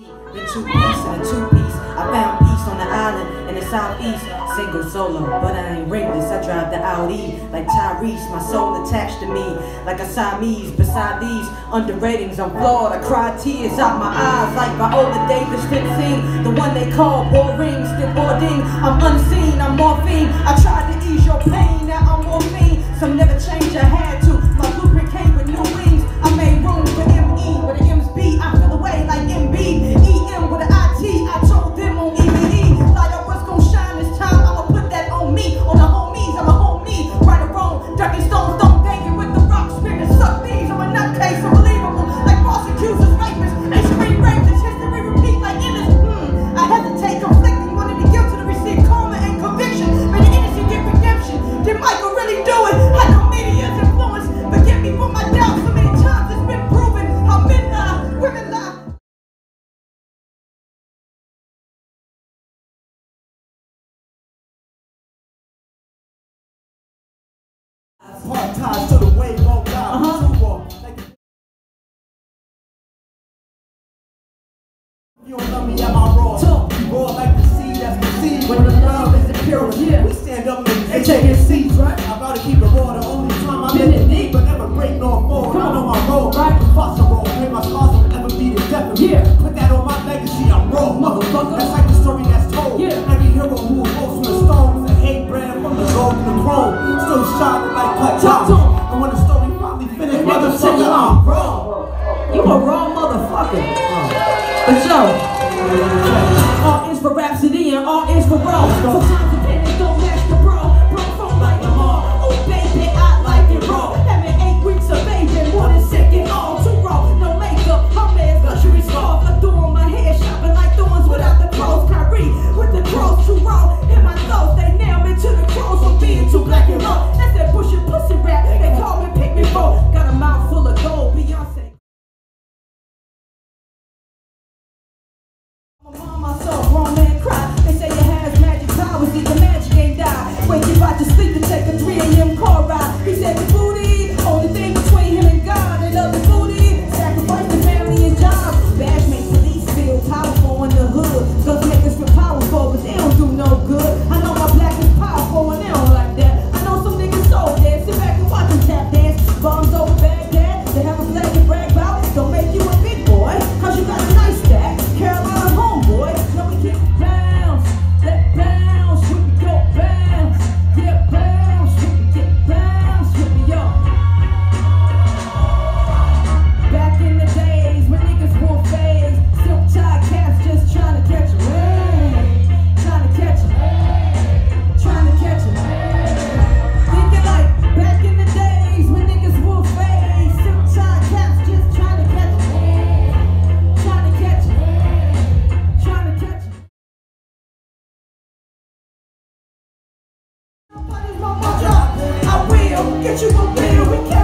The two piece and the two piece. I found peace on the island in the southeast. Single solo, but I ain't ringless. I drive the Audi like Tyrese. My soul attached to me like a Siamese. Beside these under ratings, I'm flawed. I cry tears out my eyes like Viola Davis 15. The one they call boring, still boarding. I'm unseen, I'm morphine. I tried to ease your pain, now I'm morphine. Some never change. Hard to the wave, won't die. Uh-huh. You don't love me at my raw. Raw like the sea that's conceived when the love is the. Yeah. We stand up and they taking seats, right? I'm about to keep it raw. The only time I'm in it deep, but never break nor fall. I know my role, right? Impossible. Pay my scars will never be the death of me. 上百快块。Get you a beer, we can